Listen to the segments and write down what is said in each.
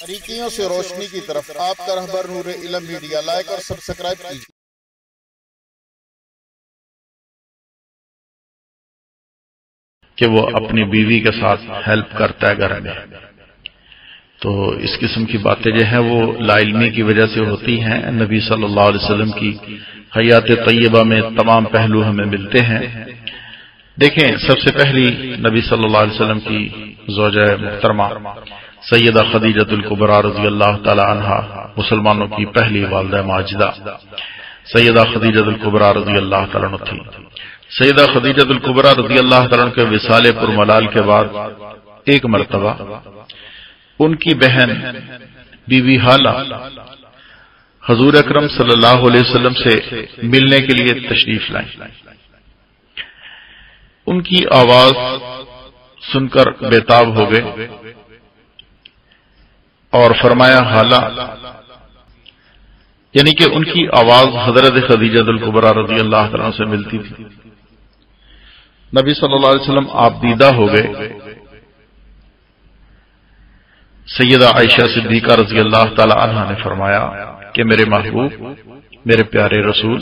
तरीकियों से रोशनी की तरफ़ आपका रहबर नूर इलम मीडिया लाइक और सब्सक्राइब कीजिए। कि वो अपनी बीवी के साथ हेल्प करता है घर में। तो इस किस्म की बातें जो हैं वो लाइलमी की वजह से होती हैं। नबी सल्लल्लाहु अलैहि वसल्लम की हयात तय्यबा में तमाम पहलू हमें मिलते हैं। देखें, सबसे पहली नबी सल्लल्लाहु अलैहि वसल्लम की जोजा मुहतरमा, सैयदा खदीजतुल कुबरा रज़ी अल्लाह तहा मुसलमानों की पहली वालदा माजिदा। सैयदा खदीजतुल कुबरा रज़ी अल्लाह तला थी। सैयदा खदीजतुल कुबरा रज़ी अल्लाह तला के विसाल पुरमलाल के बाद एक मरतबा, उनकी बहन बीवी हाला, हजूर अकरम सल्लल्लाहु अलैहि वसल्लम से मिलने के लिए तशरीफ़ लाई। उनकी आवाज़ सुनकर बेताब हो गए और फरमाया, हाला। यानी कि उनकी आवाज़ हज़रत खदीजतुल कुबरा रज़ी अल्लाह से मिलती थी। नबी सल्लल्लाहु अलैहि वसल्लम आप दीदा हो गए। सैयदा आयशा सिद्दीका रज़ी अल्लाह तला ने फरमाया कि मेरे महबूब, मेरे प्यारे रसूल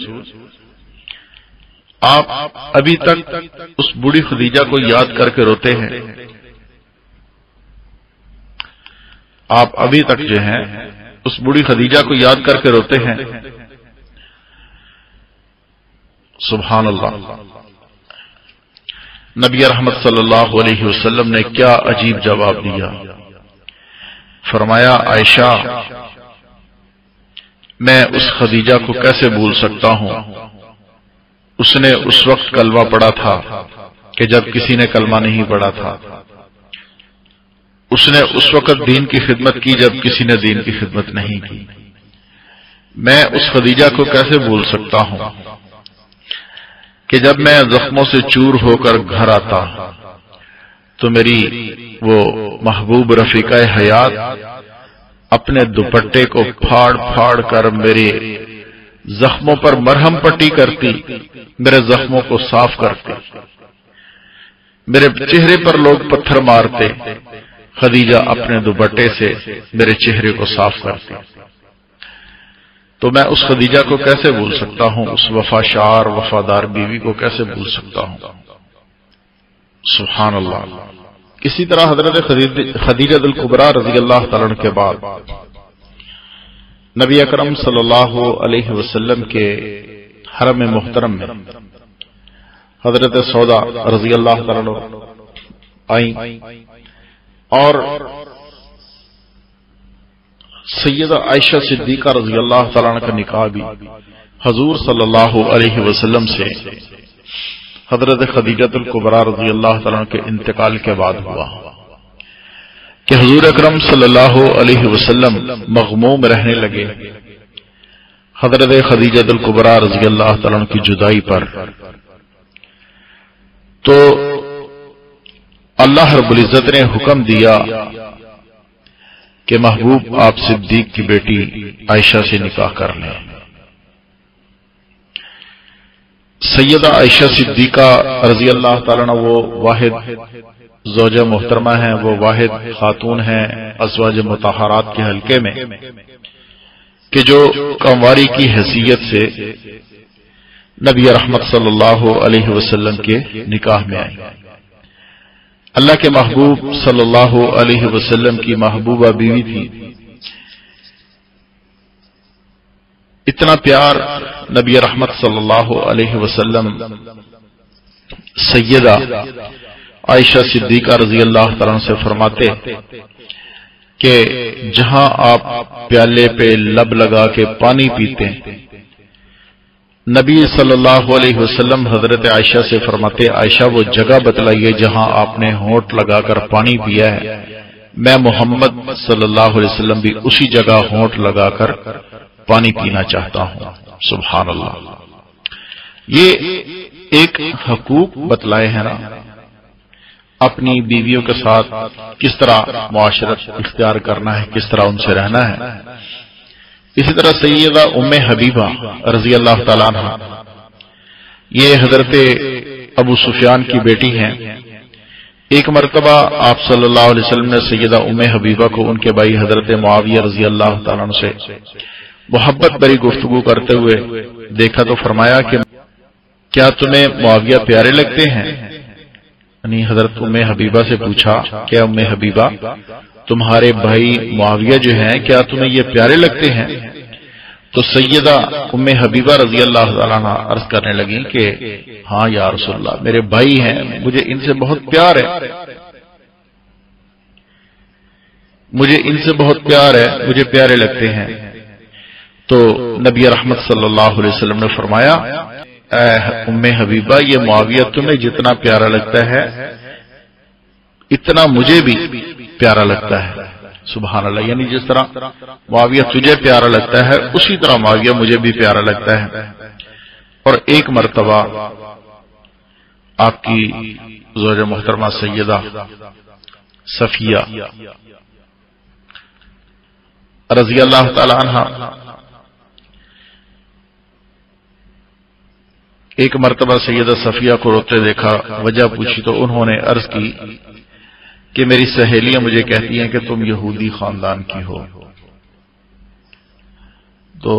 आप अभी तक उस बूढ़ी खदीजा को याद करके रोते हैं। आप अभी तक जो हैं, उस बूढ़ी खदीजा को याद करके रोते हैं। सुबहान अल्लाह नबी रहमत सल्लल्लाहु अलैहि वसल्लम ने क्या अजीब जवाब दिया। फरमाया, आयशा, मैं उस खदीजा को कैसे भूल सकता हूँ? उसने उस वक्त कलमा पढ़ा था कि जब किसी ने कलमा नहीं पढ़ा था। उसने उस वक्त दीन की खिदमत की, जब किसी ने दीन की खिदमत नहीं की। मैं उस खदीजा को कैसे भूल सकता हूँ कि जब मैं जख्मों से चूर होकर घर आता तो मेरी वो महबूब रफीका हयात अपने दुपट्टे को फाड़ फाड़ कर मेरे जख्मों पर मरहम पट्टी करती, मेरे जख्मों को साफ़ करती। मेरे चेहरे पर लोग पत्थर मारते, खदीजा अपने दुपट्टे से मेरे चेहरे को साफ़ करती। तो मैं उस खदीजा को कैसे भूल सकता हूँ? उस वफाशार वफादार बीवी को कैसे भूल सकता हूँ? सुहान अल्लाह। इसी तरह हज़रत खदीजतुल कुबरा रज़ी अल्लाह तलन के बाद नबी अकरम सल्लल्लाहु अलैहि वसल्लम के हरम मोहतरम में हज़रत सौदा रज़ी अल्लाह आई और सैयद आयशा सिद्दीका रज़ी अल्लाह का निकाह भी हजूर सल्लल्लाहु अलैहि वसल्लम से हज़रत खदीजतुल कुबरा रज़ी अल्लाह के इंतकाल के बाद हुआ। कि हजूर अकरम सल्लल्लाहु मगमूम रहने लगे। हज़रत खदीजतुल कुबरा रज़ी अल्लाह तला की जुदाई पर। तो अल्लाह रबुल्जत ने हुक्म दिया कि महबूब आप सिद्दीक की बेटी आयशा से निकाह कर लें। सैयदा आयशा सिद्दीका रज़ी अल्लाह वो वाहिद जोजा मोहतरमा है, वो वाहिद खातून है अजवाज मतहरात के हल्के में, कि जो कंवारी की हैसियत से नबी रहमत सल्लल्लाहु अलैहि वसल्लम के निकाह में आई। अल्लाह के महबूब सल्लल्लाहु अलैहि वसल्लम की महबूबा बीवी थी इतना प्यार नबी रहमत सल्लल्लाहु अलैहि वसल्लम, सैयदा आयशा सिद्दीका रज़ी अल्लाह से फरमाते कि जहाँ आप प्याले पे लब लगा के पानी पीते नबी सल्लल्लाहु अलैहि वसल्लम हज़रत आयशा से फरमाते, आयशा वो जगह बतलाइए जहाँ आपने होठ लगाकर पानी पिया है। मैं मोहम्मद सल्लल्लाहु अलैहि वसल्लम भी उसी जगह होठ लगाकर पानी पीना चाहता हूँ। सुबहान अल्लाह ये एक हकूक बतलाए हैं ना। अपनी बीवियों के साथ किस तरह मुआशरत इख्तियार करना है, किस तरह उनसे रहना है। इसी तरह सैयदा उम हबीबा रज़ी अल्लाह तला ये हज़रत अबू सुफियान की बेटी हैं। एक मरतबा आप सल्लल्लाहु अलैहि वसल्लम ने सैयदा उम्मे हबीबा को उनके भाई हज़रत मुआविया रज़ी अल्लाह तआला से मोहब्बत भरी गुफ्तगू करते हुए देखा तो फरमाया कि क्या तुम्हें मुआविया प्यारे लगते हैं? यानी हज़रत उम्मे हबीबा से पूछा, क्या उम्मे हबीबा, तुम्हारे भाई मुआविया जो हैं, क्या तुम्हें ये प्यारे लगते हैं? तो सैयदा उम्मे हबीबा रज़ी अल्लाह अर्ज़ करने लगी कि हाँ या रसुल्ला मेरे भाई हैं, मुझे इनसे बहुत प्यार है। मुझे इनसे बहुत प्यार है, मुझे प्यारे लगते हैं। तो नबी रहमत सल्लल्लाहु अलैहि वसल्लम ने फरमाया उम्मे हबीबा, ये मुआविया तुम्हें जितना प्यारा लगता है, इतना मुझे भी प्यारा लगता है। सुबह अल्लाह यानी जिस तरह मुआविया तुझे प्यारा लगता है, उसी तरह मुआविया मुझे भी प्यारा लगता है। और एक मरतबा आपकी जोज मोहतरमा सैयदा सफिया रज़ी अल्लाह तहा एक मरतबा सैयदा सफिया को रोते देखा, वजह पूछी तो उन्होंने अर्ज़ की कि मेरी सहेलियाँ मुझे कहती हैं कि तुम यहूदी खानदान की हो। तो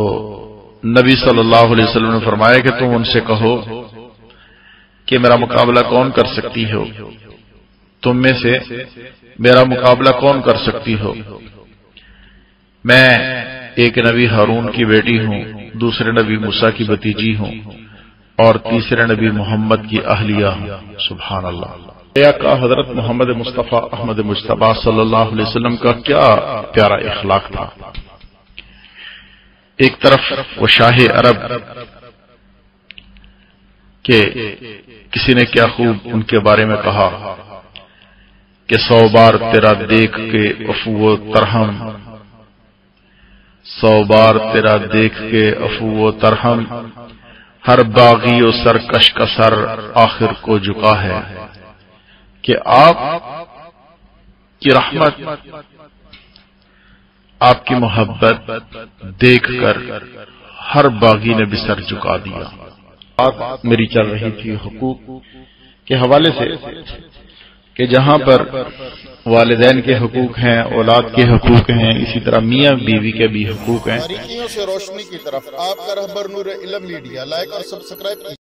नबी सल्लल्लाहु अलैहि वसल्लम ने फरमाया कि तुम उनसे कहो कि मेरा मुकाबला कौन कर सकती हो? तुम में से मेरा मुकाबला कौन कर सकती हो? मैं एक नबी हारून की बेटी हूँ, दूसरे नबी मूसा की भतीजी हूँ। और तीसरे नबी मोहम्मद की अहलिया। सुबहान अल्लाह का हज़रत मोहम्मद मुस्तफ़ा अहमद मुशतबा सल्लल्लाहु का क्या प्यारा इखलाक था। एक तरफ़ वो शाह अरब के किसी ने क्या खूब उनके बारे में कहा कि सौ बार तेरा देख के अफू तरहम, सौ बार तेरा देख के अफू तरहम हर बागी और सरकश का सर आखिर को झुका है कि आप की रहमत, आपकी मोहब्बत देखकर हर बागी ने भी सर झुका दिया। बात मेरी चल रही थी हकूक के हवाले से कि जहाँ पर वालदेन के हकूक हैं, औलाद के हकूक हैं, इसी तरह मियाँ बीवी के भी हकूक हैं। रोशनी की तरफ़, आपका नूर मीडिया, लाइक और सब्सक्राइब